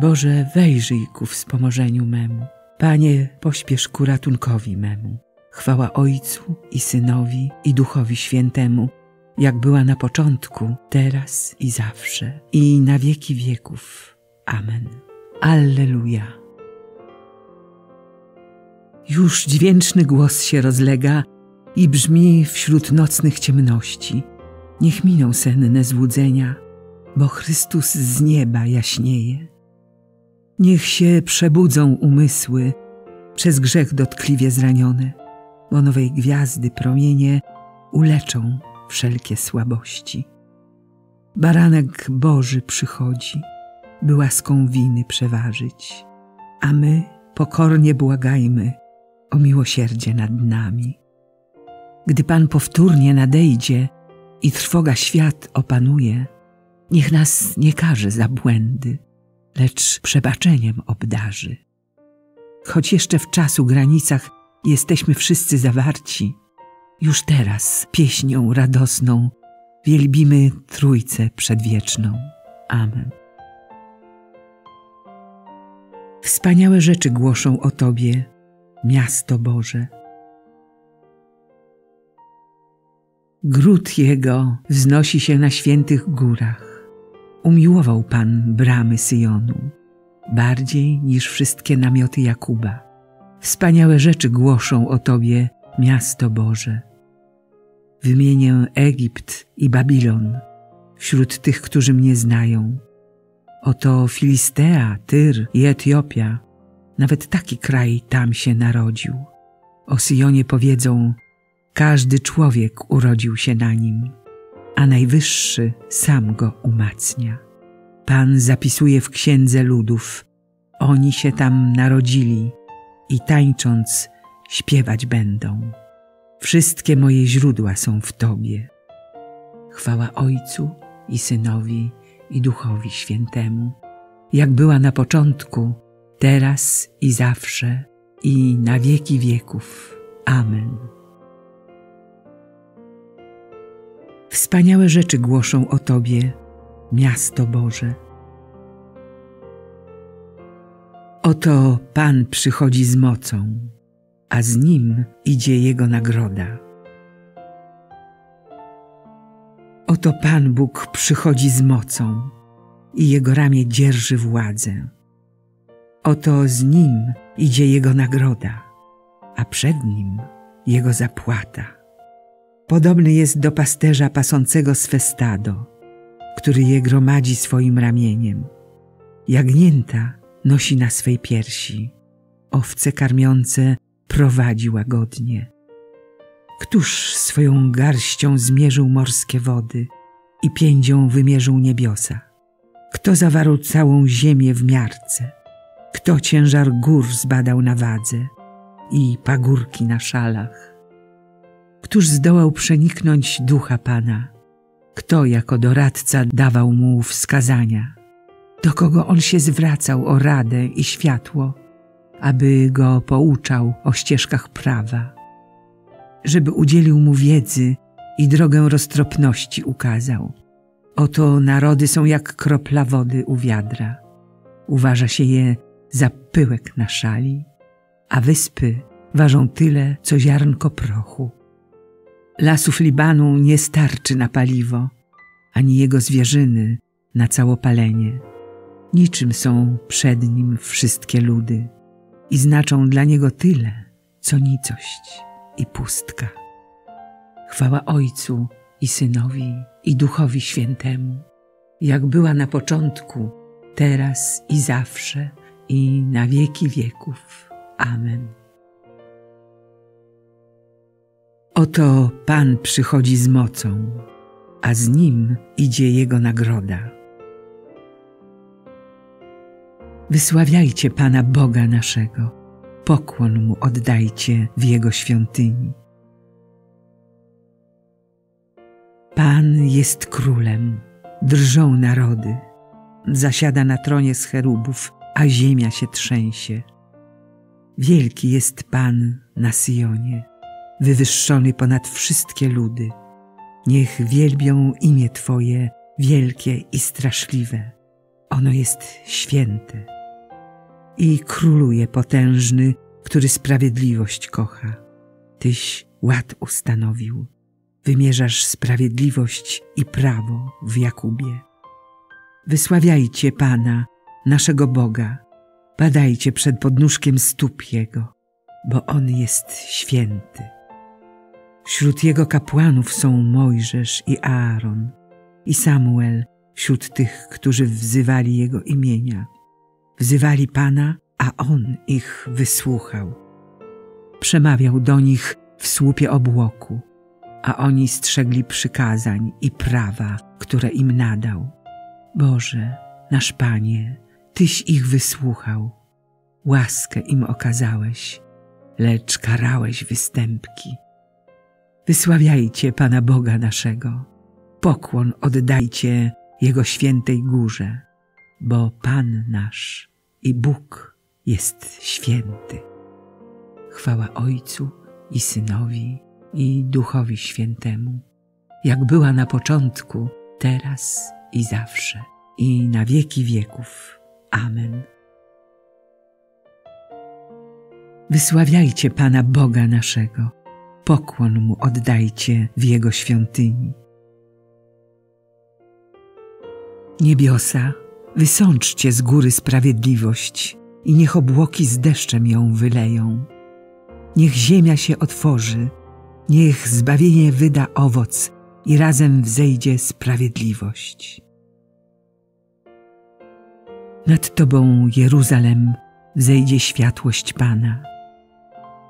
Boże, wejrzyj ku wspomożeniu memu. Panie, pośpiesz ku ratunkowi memu. Chwała Ojcu i Synowi i Duchowi Świętemu, jak była na początku, teraz i zawsze, i na wieki wieków. Amen. Alleluja. Już dźwięczny głos się rozlega i brzmi wśród nocnych ciemności. Niech miną senne złudzenia, bo Chrystus z nieba jaśnieje. Niech się przebudzą umysły przez grzech dotkliwie zranione, bo nowej gwiazdy promienie uleczą wszelkie słabości. Baranek Boży przychodzi, by łaską winy przeważyć, a my pokornie błagajmy o miłosierdzie nad nami. Gdy Pan powtórnie nadejdzie i trwoga świat opanuje, niech nas nie każe za błędy, lecz przebaczeniem obdarzy. Choć jeszcze w czasu granicach jesteśmy wszyscy zawarci, już teraz pieśnią radosną wielbimy Trójcę Przedwieczną. Amen. Wspaniałe rzeczy głoszą o Tobie, miasto Boże. Gród Jego wznosi się na świętych górach. Umiłował Pan bramy Syjonu, bardziej niż wszystkie namioty Jakuba. Wspaniałe rzeczy głoszą o Tobie, miasto Boże. Wymienię Egipt i Babilon wśród tych, którzy mnie znają. Oto Filistea, Tyr i Etiopia, nawet taki kraj tam się narodził. O Syjonie powiedzą, każdy człowiek urodził się na nim, a Najwyższy sam go umacnia. Pan zapisuje w księdze ludów, oni się tam narodzili i tańcząc śpiewać będą. Wszystkie moje źródła są w Tobie. Chwała Ojcu i Synowi i Duchowi Świętemu, jak była na początku, teraz i zawsze, i na wieki wieków. Amen. Wspaniałe rzeczy głoszą o Tobie, miasto Boże. Oto Pan przychodzi z mocą, a z Nim idzie Jego nagroda. Oto Pan Bóg przychodzi z mocą i Jego ramię dzierży władzę. Oto z Nim idzie Jego nagroda, a przed Nim Jego zapłata. Podobny jest do pasterza pasącego swe stado, który je gromadzi swoim ramieniem. Jagnięta nosi na swej piersi, owce karmiące prowadzi łagodnie. Któż swoją garścią zmierzył morskie wody i piędzią wymierzył niebiosa? Kto zawarł całą ziemię w miarce? Kto ciężar gór zbadał na wadze i pagórki na szalach? Któż zdołał przeniknąć ducha Pana? Kto jako doradca dawał mu wskazania? Do kogo on się zwracał o radę i światło, aby go pouczał o ścieżkach prawa? Żeby udzielił mu wiedzy i drogę roztropności ukazał. Oto narody są jak kropla wody u wiadra. Uważa się je za pyłek na szali, a wyspy ważą tyle, co ziarnko prochu. Lasów Libanu nie starczy na paliwo, ani jego zwierzyny na całopalenie. Niczym są przed nim wszystkie ludy i znaczą dla niego tyle, co nicość i pustka. Chwała Ojcu i Synowi i Duchowi Świętemu, jak była na początku, teraz i zawsze i na wieki wieków. Amen. Oto Pan przychodzi z mocą, a z Nim idzie Jego nagroda. Wysławiajcie Pana Boga naszego, pokłon Mu oddajcie w Jego świątyni. Pan jest królem, drżą narody, zasiada na tronie z cherubów, a ziemia się trzęsie. Wielki jest Pan na Syjonie, wywyższony ponad wszystkie ludy. Niech wielbią imię Twoje wielkie i straszliwe. Ono jest święte i króluje potężny, który sprawiedliwość kocha. Tyś ład ustanowił, wymierzasz sprawiedliwość i prawo w Jakubie. Wysławiajcie Pana, naszego Boga, padajcie przed podnóżkiem stóp Jego, bo On jest święty. Wśród Jego kapłanów są Mojżesz i Aaron i Samuel wśród tych, którzy wzywali Jego imienia. Wzywali Pana, a On ich wysłuchał. Przemawiał do nich w słupie obłoku, a oni strzegli przykazań i prawa, które im nadał. Boże, nasz Panie, Tyś ich wysłuchał. Łaskę im okazałeś, lecz karałeś występki. Wysławiajcie Pana Boga naszego, pokłon oddajcie Jego świętej górze, bo Pan nasz i Bóg jest święty. Chwała Ojcu i Synowi i Duchowi Świętemu, jak była na początku, teraz i zawsze, i na wieki wieków. Amen. Wysławiajcie Pana Boga naszego, pokłon Mu oddajcie w Jego świątyni. Niebiosa, wysączcie z góry sprawiedliwość i niech obłoki z deszczem ją wyleją. Niech ziemia się otworzy, niech zbawienie wyda owoc i razem wzejdzie sprawiedliwość. Nad Tobą, Jeruzalem, wzejdzie światłość Pana.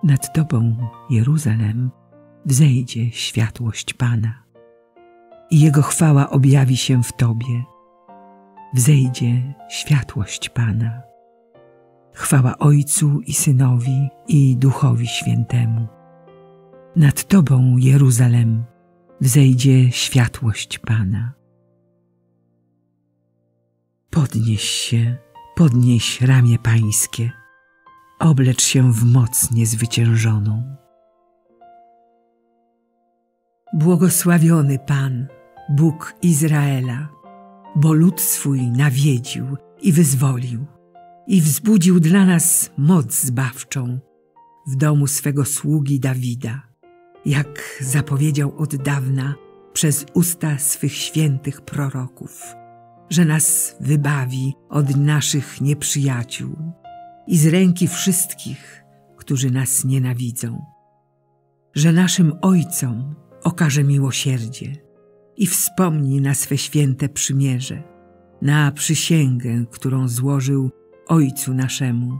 Nad Tobą, Jeruzalem, wzejdzie światłość Pana. I Jego chwała objawi się w Tobie. Wzejdzie światłość Pana. Chwała Ojcu i Synowi i Duchowi Świętemu. Nad Tobą, Jeruzalem, wzejdzie światłość Pana. Podnieś się, podnieś ramię pańskie, oblecz się w moc niezwyciężoną. Błogosławiony Pan, Bóg Izraela, bo lud swój nawiedził i wyzwolił i wzbudził dla nas moc zbawczą w domu swego sługi Dawida, jak zapowiedział od dawna przez usta swych świętych proroków że nas wybawi od naszych nieprzyjaciół i z ręki wszystkich, którzy nas nienawidzą, że naszym Ojcom okaże miłosierdzie i wspomni na swe święte przymierze, na przysięgę, którą złożył Ojcu naszemu,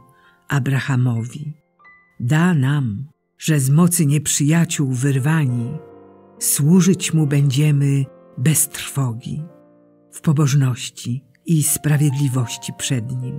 Abrahamowi. Da nam, że z mocy nieprzyjaciół wyrwani, służyć Mu będziemy bez trwogi w pobożności i sprawiedliwości przed Nim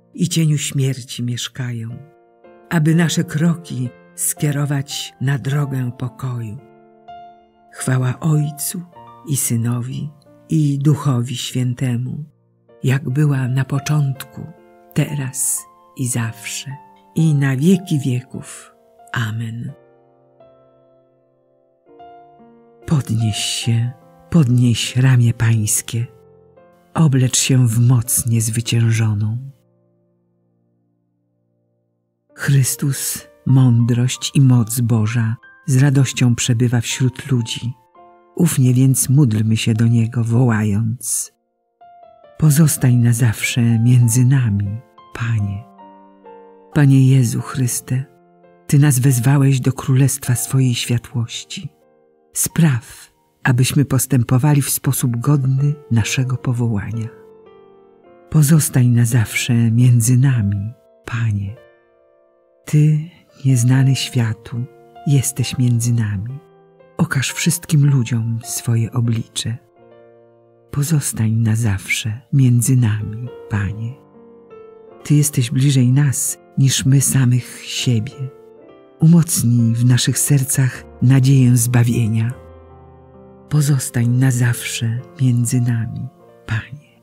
i cieniu śmierci mieszkają, aby nasze kroki skierować na drogę pokoju. Chwała Ojcu i Synowi i Duchowi Świętemu, jak była na początku, teraz i zawsze, i na wieki wieków. Amen. Podnieś się podnieś ramię pańskie, oblecz się w moc niezwyciężoną. Chrystus, mądrość i moc Boża z radością przebywa wśród ludzi. Ufnie więc módlmy się do Niego, wołając Pozostań na zawsze między nami, Panie. Panie Jezu Chryste, Ty nas wezwałeś do królestwa swojej światłości. Spraw, abyśmy postępowali w sposób godny naszego powołania. Pozostań na zawsze między nami, Panie. Ty, nieznany światu, jesteś między nami. Okaż wszystkim ludziom swoje oblicze. Pozostań na zawsze między nami, Panie. Ty jesteś bliżej nas niż my samych siebie. Umocnij w naszych sercach nadzieję zbawienia. Pozostań na zawsze między nami, Panie.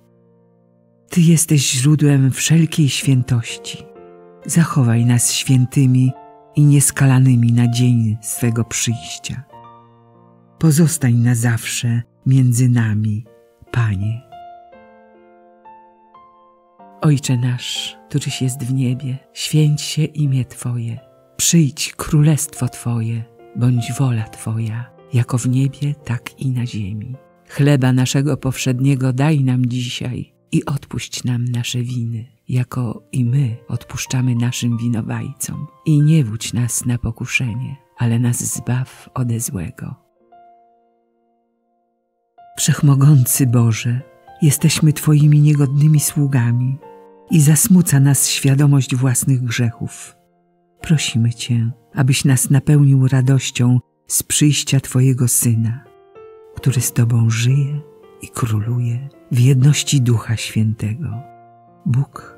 Ty jesteś źródłem wszelkiej świętości. Zachowaj nas świętymi i nieskalanymi na dzień swego przyjścia. Pozostań na zawsze między nami, Panie. Ojcze nasz, któryś jest w niebie, święć się imię Twoje, przyjdź królestwo Twoje, bądź wola Twoja, jako w niebie, tak i na ziemi. Chleba naszego powszedniego daj nam dzisiaj i odpuść nam nasze winy, jako i my odpuszczamy naszym winowajcom. I nie wódź nas na pokuszenie, ale nas zbaw ode złego. Wszechmogący Boże, jesteśmy Twoimi niegodnymi sługami i zasmuca nas świadomość własnych grzechów. Prosimy Cię, abyś nas napełnił radością z przyjścia Twojego Syna, który z Tobą żyje i króluje w jedności Ducha Świętego. Bóg